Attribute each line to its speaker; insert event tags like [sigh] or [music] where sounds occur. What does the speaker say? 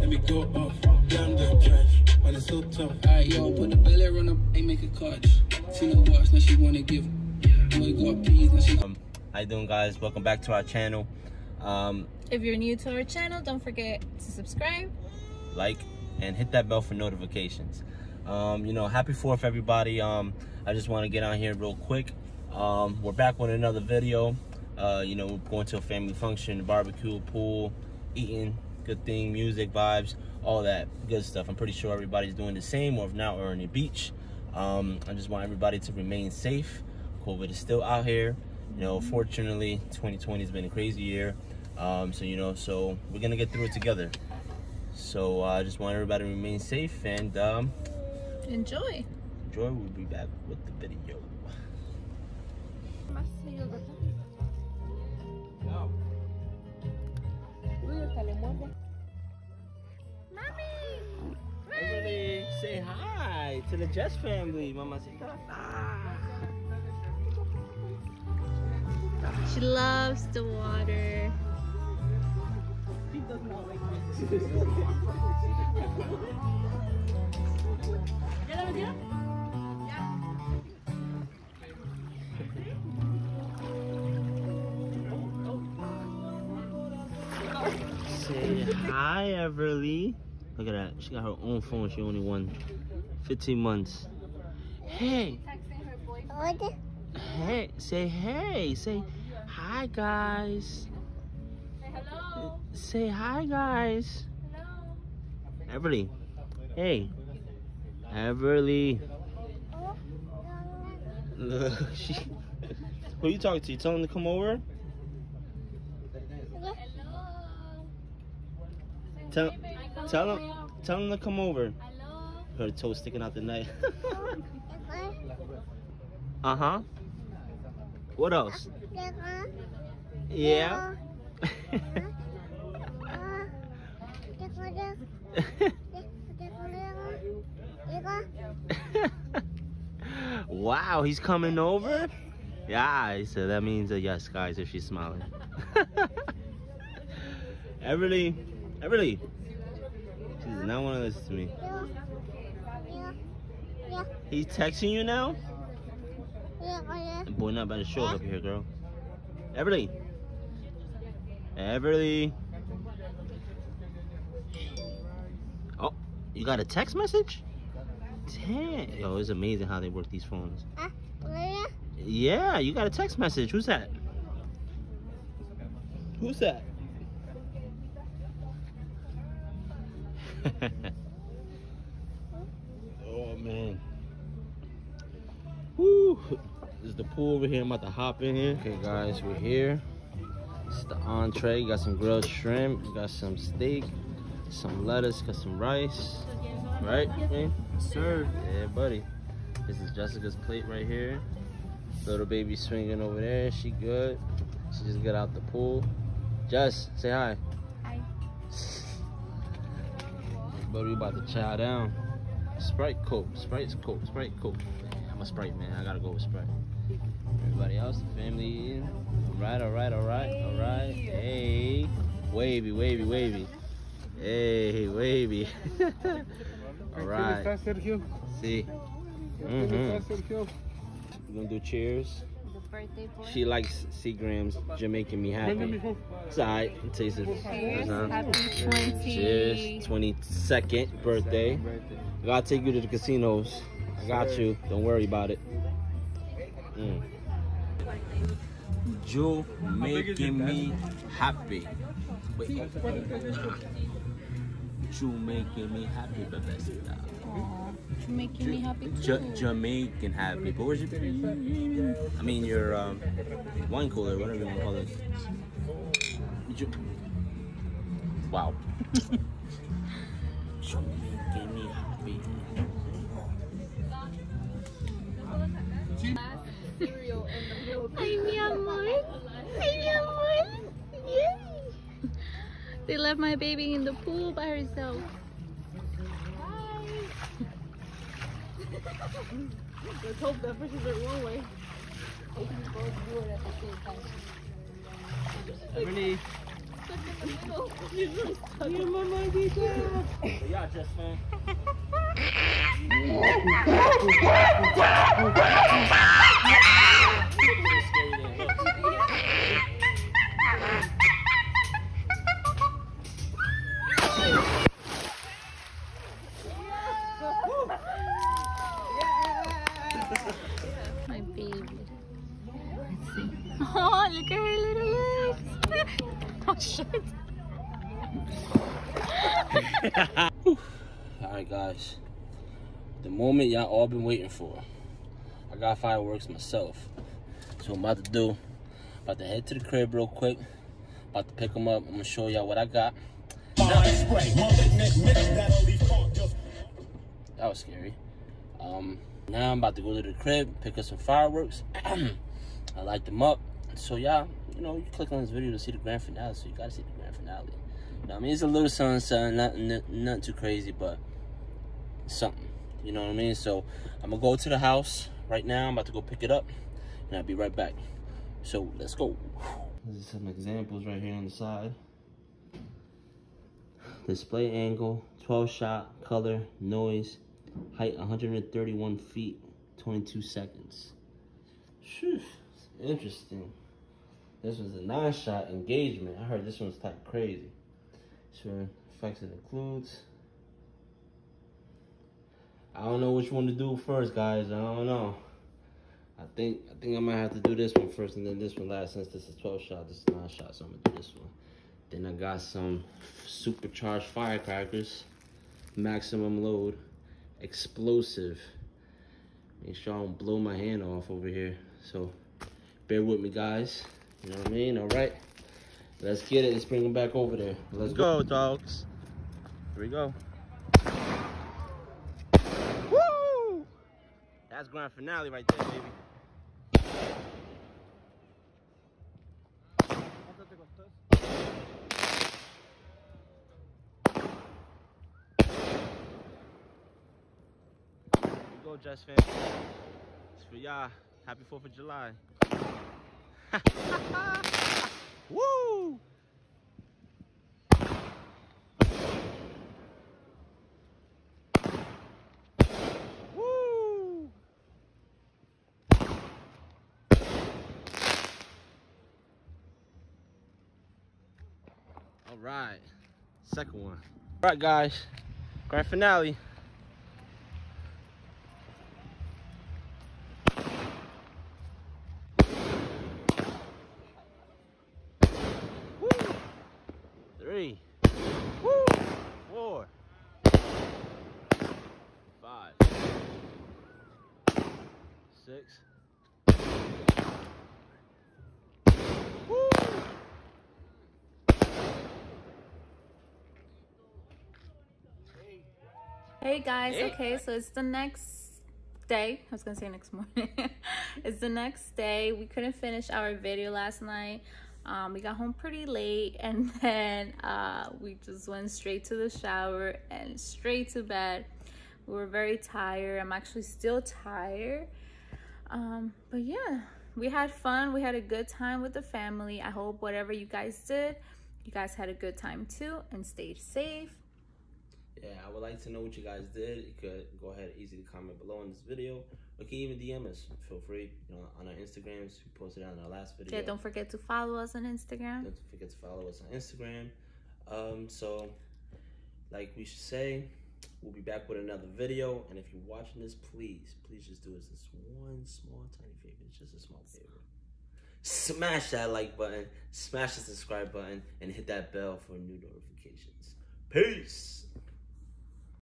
Speaker 1: let me go off. Yeah, I'm but it's so tough.
Speaker 2: Alright, yo, put the belly on up, ain't make a cut. She no watch, now she wanna give. Boy, got peas, now she
Speaker 3: Um, how you doing, guys? Welcome back to our channel. Um,
Speaker 4: If you're new to our channel, don't forget to subscribe.
Speaker 3: like and hit that bell for notifications. Um, you know, happy Fourth, everybody. Um, I just want to get on here real quick. Um, we're back with another video. Uh, you know, we're going to a family function, barbecue, pool, eating, good thing, music, vibes, all that good stuff. I'm pretty sure everybody's doing the same, or if not, we're on the beach. Um, I just want everybody to remain safe. COVID is still out here. You know, fortunately, 2020 has been a crazy year. Um, so you know, so we're gonna get through it together. So uh, I just want everybody to remain safe and um,
Speaker 4: Enjoy.
Speaker 3: enjoy. We'll be back with the video. The Jess family, Mamacita.
Speaker 4: She loves the water.
Speaker 3: Say hi, Everly. Look at that. She got her own phone. She only won 15 months. Hey, hey, say hey. Say hi, guys.
Speaker 4: Say hello.
Speaker 3: Say hi, guys.
Speaker 4: Hello.
Speaker 3: Everly. Hey. Everly. Look, she. [laughs] Who you talking to? You telling them to come over?
Speaker 4: Hello.
Speaker 3: Tell, tell him, tell him to come over. Her toe sticking out the night. [laughs] uh huh. What else? Yeah. [laughs] wow, he's coming over? Yeah, so that means a yes, guys, if she's smiling. [laughs] Everly, Everly. She does not want to listen to me. Yeah. Yeah. He's texting you now? Yeah, oh, Boy, not about to show up here, girl. Everly. Everly. Oh, you got a text message? Damn. Yo, it's amazing how they work these phones. Uh, yeah, you got a text message. Who's that? Who's that? [laughs] oh man. Woo. This is the pool over here. I'm about to hop in here. Okay guys, we're here. It's the entree. You got some grilled shrimp. You got some steak, some lettuce, got some rice. Right, man?
Speaker 2: Sir.
Speaker 3: Yeah, buddy. This is Jessica's plate right here. Little baby swinging over there. She good. She just got out the pool. Jess, say hi.
Speaker 4: Hi.
Speaker 3: Buddy, we about to chow down. Sprite Coke. Sprite's Coke. Sprite Coke. Yeah, I'm a Sprite man. I gotta go with Sprite. Everybody else, the family in. Alright, alright, alright, alright. Hey. Wavy, wavy, wavy. Hey, wavy. [laughs] alright. See. Mm-hmm. We're gonna do cheers.
Speaker 4: The birthday boy.
Speaker 3: She likes Seagram's Jamaican me happy. It's alright. It tastes it.
Speaker 4: Cheers.
Speaker 3: Uh-huh.
Speaker 4: Happy 20.
Speaker 3: Cheers. 22nd birthday. I gotta take you to the casinos. I got you. Don't worry about it. Mm. You making me happy. Wait. [laughs] You making me happy, Bethesda.
Speaker 4: Aw, you're making me happy too.
Speaker 3: Ja- Jamaican happy. But where's your I mean your um, wine cooler, whatever you want to call it. Ja- wow. [laughs] Jamaican me happy.
Speaker 4: Ay, mi amor. Ay, mi amor. Yay. They left my baby in the pool by herself.
Speaker 5: Let's hope that pushes it one way.
Speaker 3: Everly,
Speaker 4: stuck in the middle.
Speaker 5: You're just stuck in my mind,
Speaker 3: So yeah, just fan.
Speaker 4: My
Speaker 3: Alright guys. The moment y'all all been waiting for. I got fireworks myself. So I'm about to do. About to head to the crib real quick. About to pick them up. I'm gonna show y'all what I got. That was scary. Um, now I'm about to go to the crib, pick up some fireworks. [clears throat] I light them up. So y'all, you know, you click on this video to see the grand finale. So you gotta see the grand finale. I mean, it's a little something, something, not, not too crazy, but something. You know what I mean? So I'm gonna go to the house right now. I'm about to go pick it up, and I'll be right back. So let's go. There's some examples right here on the side. Display angle, 12 shot, color, noise, height 131 feet, 22 seconds. Phew, interesting. This was a nine shot engagement. I heard this one's type crazy. Sure, effects it includes. I don't know which one to do first, guys. I don't know. I think I think I might have to do this one first and then this one last since this is 12 shot, this is 9 shot, so I'm gonna do this one. Then I got some supercharged firecrackers, maximum load, explosive. Make sure I don't blow my hand off over here. So bear with me guys. You know what I mean? Alright. Let's get it. Let's bring them back over there. Let's go, dogs. Here we go. Woo! That's grand finale right there, baby. Here we go, Jets fan. It's for y'all. Happy 4th of July. [laughs] Woo! Woo! All right, second one. All right, guys, grand finale. Woo! Three. Woo! Four. Five. Six. Woo!
Speaker 4: Hey guys,
Speaker 3: Hey.
Speaker 4: okay, so it's the next day. I was gonna say next morning. [laughs] it's the next day. We couldn't finish our video last night. Um, we got home pretty late [laughs] and then uh, we just went straight to the shower and straight to bed. We were very tired. I'm actually still tired. Um, but yeah, we had fun. We had a good time with the family. I hope whatever you guys did, you guys had a good time too and stayed safe.
Speaker 3: Yeah, I would like to know what you guys did. You could go ahead and easily comment below in this video. Or you can even DM us. Feel free. You know, on our Instagrams, we posted on our last video.
Speaker 4: Yeah, don't forget to follow us on Instagram.
Speaker 3: Don't forget to follow us on Instagram. Um, so, like we should say, we'll be back with another video. And if you're watching this, please, please just do us this one small, tiny favor. It's just a small favor. Smash that like button, smash the subscribe button, and hit that bell for new notifications. Peace.